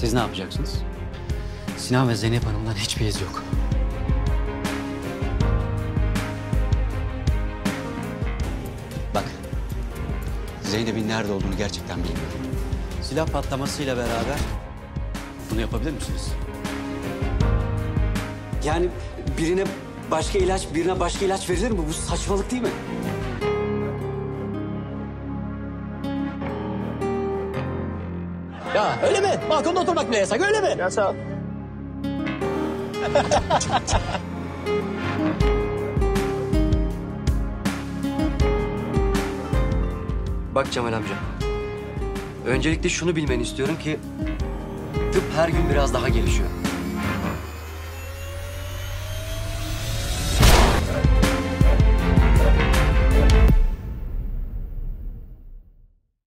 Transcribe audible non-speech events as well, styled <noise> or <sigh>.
Siz ne yapacaksınız? Sinan ve Zeynep Hanım'dan hiçbir iz yok. Bak, Zeynep'in nerede olduğunu gerçekten bilmiyorum. Silah patlamasıyla beraber bunu yapabilir misiniz? Yani birine başka ilaç, birine başka ilaç verilir mi? Bu saçmalık değil mi? Ya öyle mi? Balkonda oturmak bile yasak öyle mi? Yasak. <laughs> Bak Cemal amca. Öncelikle şunu bilmeni istiyorum ki tıp her gün biraz daha gelişiyor.